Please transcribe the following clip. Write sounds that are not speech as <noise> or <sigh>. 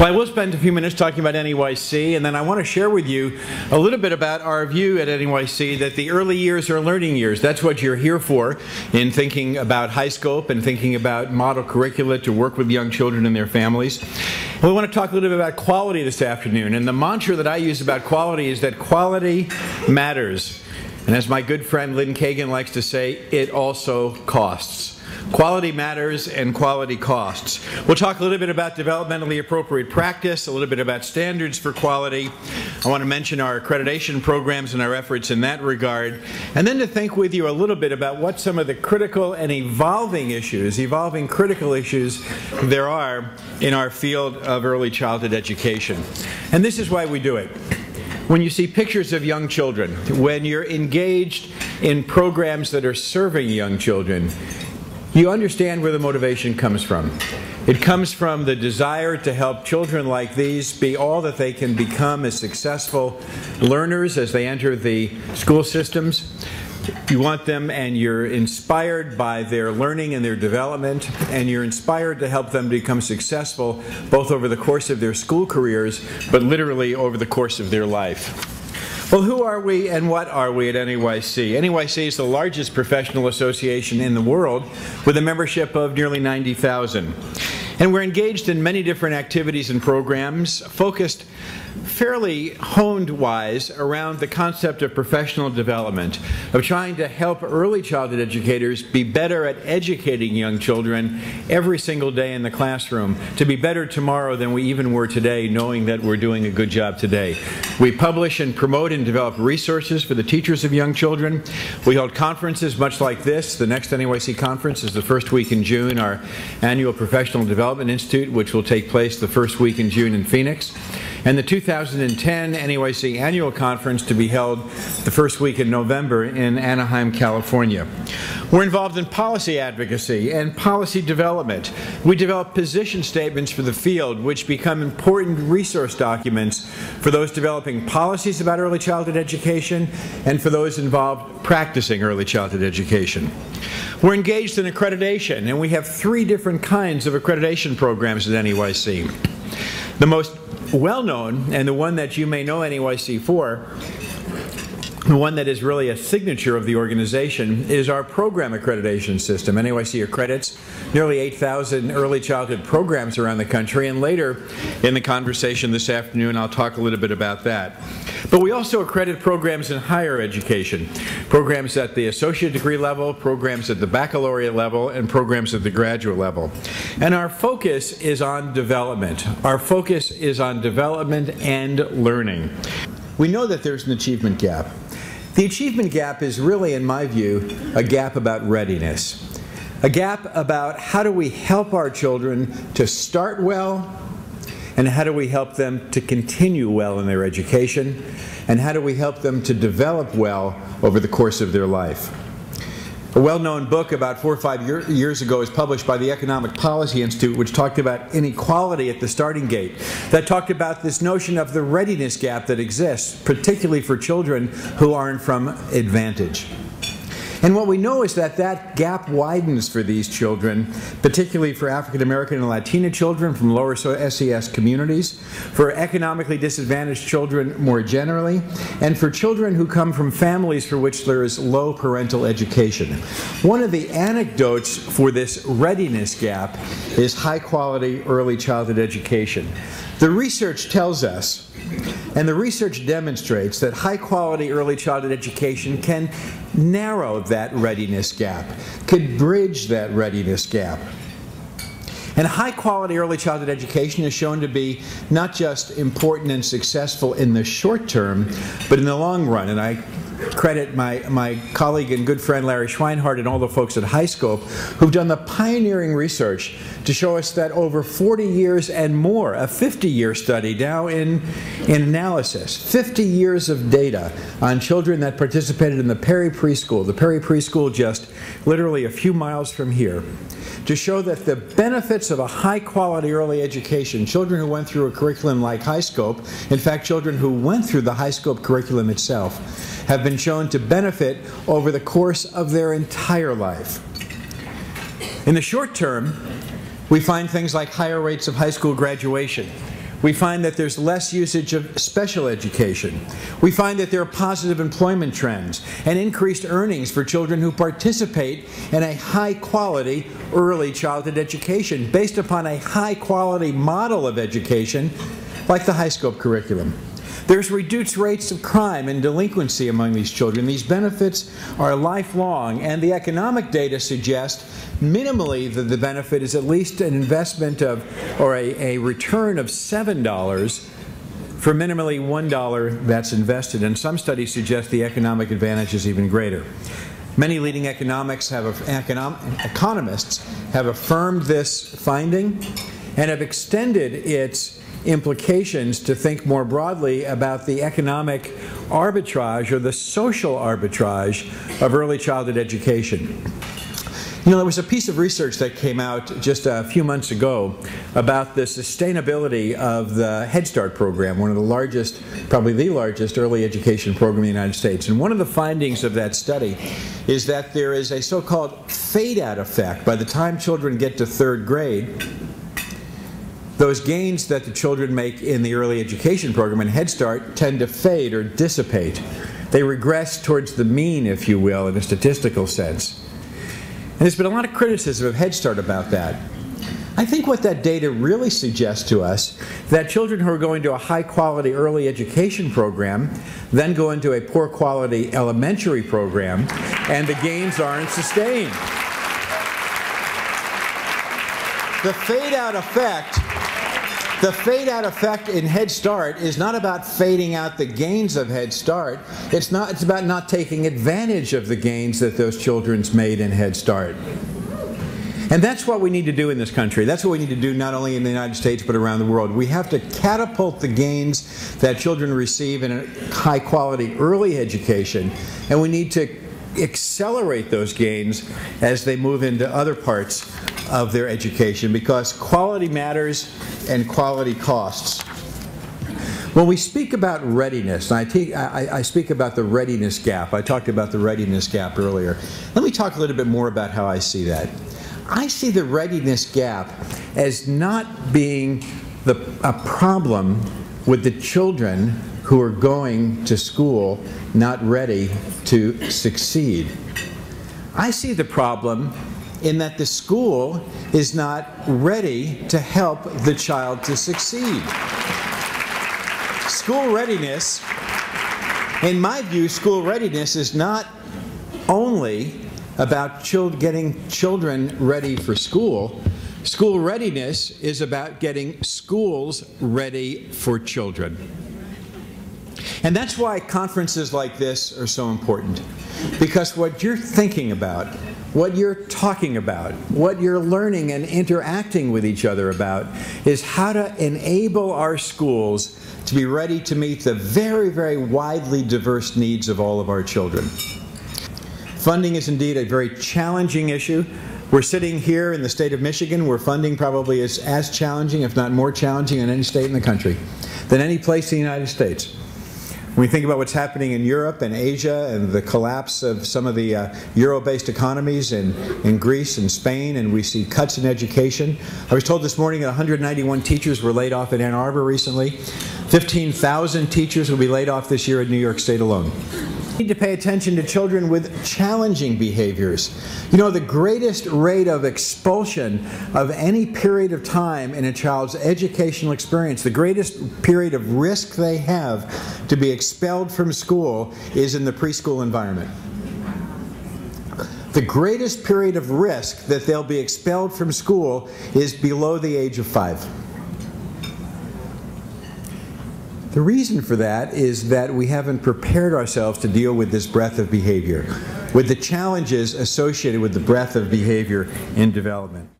Well, I will spend a few minutes talking about NAEYC, and then I want to share with you a little bit about our view at NAEYC that the early years are learning years. That's what you're here for in thinking about HighScope and thinking about model curricula to work with young children and their families. We want to talk a little bit about quality this afternoon, and the mantra that I use about quality is that quality matters. And as my good friend Lynn Kagan likes to say, it also costs. Quality matters and quality costs. We'll talk a little bit about developmentally appropriate practice, a little bit about standards for quality. I want to mention our accreditation programs and our efforts in that regard. And then to think with you a little bit about what some of the critical and evolving issues, evolving critical issues there are in our field of early childhood education. And this is why we do it when you see pictures of young children, when you're engaged in programs that are serving young children, you understand where the motivation comes from. It comes from the desire to help children like these be all that they can become as successful learners as they enter the school systems. You want them and you're inspired by their learning and their development, and you're inspired to help them become successful both over the course of their school careers, but literally over the course of their life. Well, who are we and what are we at NAEYC? NAEYC is the largest professional association in the world with a membership of nearly 90,000. And we're engaged in many different activities and programs focused fairly honed wise around the concept of professional development, of trying to help early childhood educators be better at educating young children every single day in the classroom, to be better tomorrow than we even were today, knowing that we're doing a good job today. We publish and promote and develop resources for the teachers of young children. We hold conferences much like this. The next NAEYC conference is the first week in June, our annual Professional Development Institute, which will take place the first week in June in Phoenix and the 2010 NAEYC Annual Conference to be held the first week in November in Anaheim, California. We're involved in policy advocacy and policy development. We develop position statements for the field, which become important resource documents for those developing policies about early childhood education and for those involved practicing early childhood education. We're engaged in accreditation, and we have three different kinds of accreditation programs at NAEYC. The most well known, and the one that you may know NAEYC for, the <laughs> one that is really a signature of the organization is our program accreditation system. NAEYC accredits nearly 8,000 early childhood programs around the country, and later in the conversation this afternoon, I'll talk a little bit about that. But we also accredit programs in higher education, programs at the associate degree level, programs at the baccalaureate level, and programs at the graduate level. And our focus is on development. Our focus is on development and learning. We know that there's an achievement gap. The achievement gap is really, in my view, a gap about readiness. A gap about how do we help our children to start well, and how do we help them to continue well in their education, and how do we help them to develop well over the course of their life. A well-known book about four or five year, years ago was published by the Economic Policy Institute, which talked about inequality at the starting gate. That talked about this notion of the readiness gap that exists, particularly for children who aren't from advantage. And what we know is that that gap widens for these children, particularly for African American and Latina children from lower SES communities, for economically disadvantaged children more generally, and for children who come from families for which there is low parental education. One of the anecdotes for this readiness gap is high quality early childhood education. The research tells us and the research demonstrates that high quality early childhood education can narrow that readiness gap, could bridge that readiness gap. And high quality early childhood education is shown to be not just important and successful in the short term, but in the long run. And I credit my, my colleague and good friend Larry Schweinhart and all the folks at HighScope who've done the pioneering research to show us that over 40 years and more, a 50-year study now in, in analysis, 50 years of data on children that participated in the Perry Preschool, the Perry Preschool just literally a few miles from here, to show that the benefits of a high quality early education, children who went through a curriculum like HighScope, in fact children who went through the HighScope curriculum itself, have been shown to benefit over the course of their entire life. In the short term, we find things like higher rates of high school graduation, We find that there's less usage of special education. We find that there are positive employment trends and increased earnings for children who participate in a high quality early childhood education based upon a high quality model of education like the high HighScope curriculum. There's reduced rates of crime and delinquency among these children. These benefits are lifelong, and the economic data suggest minimally that the benefit is at least an investment of, or a, a return of $7 for minimally $1 that's invested. And some studies suggest the economic advantage is even greater. Many leading economics have, econom, economists have affirmed this finding and have extended its implications to think more broadly about the economic arbitrage or the social arbitrage of early childhood education. You know, there was a piece of research that came out just a few months ago about the sustainability of the Head Start program, one of the largest, probably the largest early education program in the United States. And one of the findings of that study is that there is a so-called fade-out effect. By the time children get to third grade, those gains that the children make in the early education program and Head Start tend to fade or dissipate. They regress towards the mean, if you will, in a statistical sense. And there's been a lot of criticism of Head Start about that. I think what that data really suggests to us that children who are going to a high quality early education program then go into a poor quality elementary program and the gains aren't sustained. The fade out effect the fade out effect in Head Start is not about fading out the gains of Head Start. It's not it's about not taking advantage of the gains that those children's made in Head Start. And that's what we need to do in this country. That's what we need to do not only in the United States but around the world. We have to catapult the gains that children receive in a high quality early education, and we need to accelerate those gains as they move into other parts of their education because quality matters and quality costs. When we speak about readiness, I, I, I, speak about the readiness gap. I talked about the readiness gap earlier. Let me talk a little bit more about how I see that. I see the readiness gap as not being the, a problem with the children who are going to school not ready to succeed. I see the problem in that the school is not ready to help the child to succeed. School readiness, in my view, school readiness is not only about getting children ready for school. School readiness is about getting schools ready for children. And that's why conferences like this are so important. Because what you're thinking about, what you're talking about, what you're learning and interacting with each other about is how to enable our schools to be ready to meet the very, very widely diverse needs of all of our children. Funding is indeed a very challenging issue. We're sitting here in the state of Michigan where funding probably is as challenging, if not more challenging, in any state in the country than any place in the United States. When we think about what's happening in Europe and Asia and the collapse of some of the uh, euro-based economies in, in Greece and Spain, and we see cuts in education. I was told this morning that 191 teachers were laid off in Ann Arbor recently. 15,000 teachers will be laid off this year in New York State alone need to pay attention to children with challenging behaviors. You know, the greatest rate of expulsion of any period of time in a child's educational experience, the greatest period of risk they have to be expelled from school is in the preschool environment. The greatest period of risk that they'll be expelled from school is below the age of five. The reason for that is that we haven't prepared ourselves to deal with this breadth of behavior, with the challenges associated with the breadth of behavior in development.